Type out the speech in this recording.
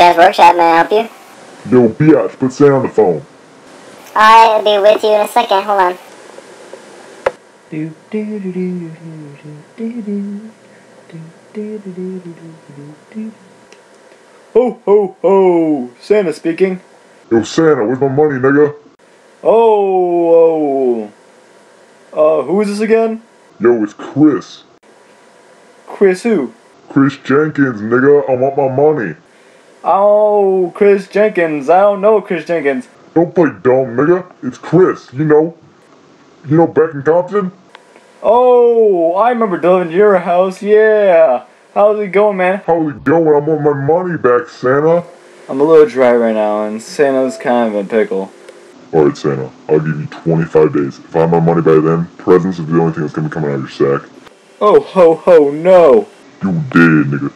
Santa's Workshop, may I help you? Yo, biatch, put Santa on the phone. I'll be with you in a second, hold on. Do, do, do, do, do, do, do, do. Do, do, do, do, do, do, do, do. Ho ho ho! Santa speaking. Yo, Santa, where's my money, nigga? Oh, oh. Uh, who is this again? Yo, it's Chris. Chris who? Chris Jenkins, nigga. I want my money. Oh, Chris Jenkins. I don't know Chris Jenkins. Don't play dumb, nigga. It's Chris, you know. You know back in Compton? Oh, I remember delivering your house. Yeah. How's it going, man? How's it going? I want my money back, Santa. I'm a little dry right now, and Santa's kind of a pickle. Alright, Santa. I'll give you 25 days. If I have my money by then, presents is the only thing that's gonna be coming out of your sack. Oh, ho, ho, no. You dead, nigga.